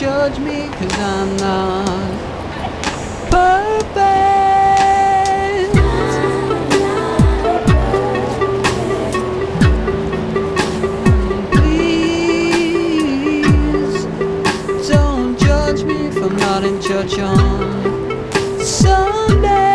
judge me, cause I'm not perfect. Please don't judge me if I'm not in church on Sunday.